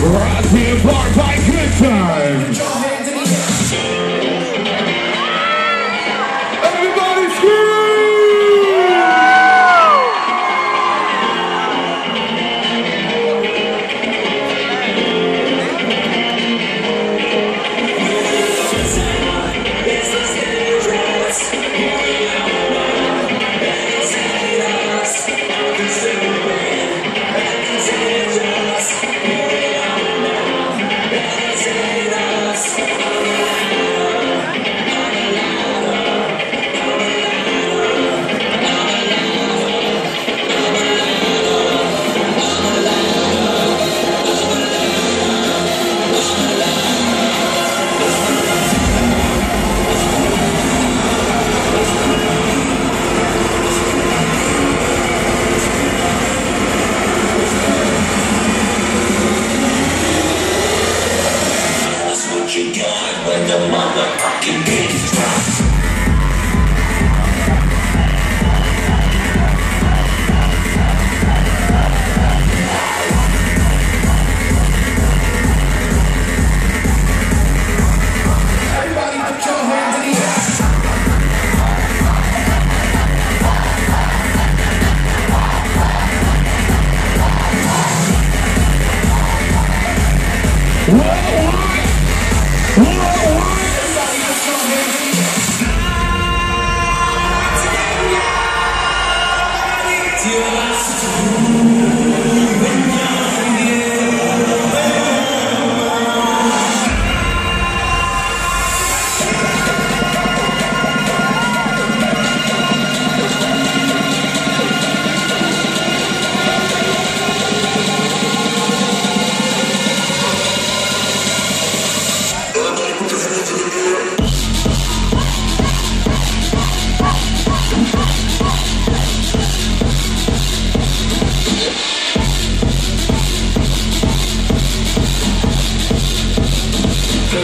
Brought bar, you by Good Times.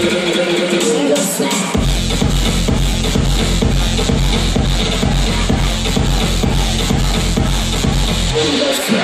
Windows 10.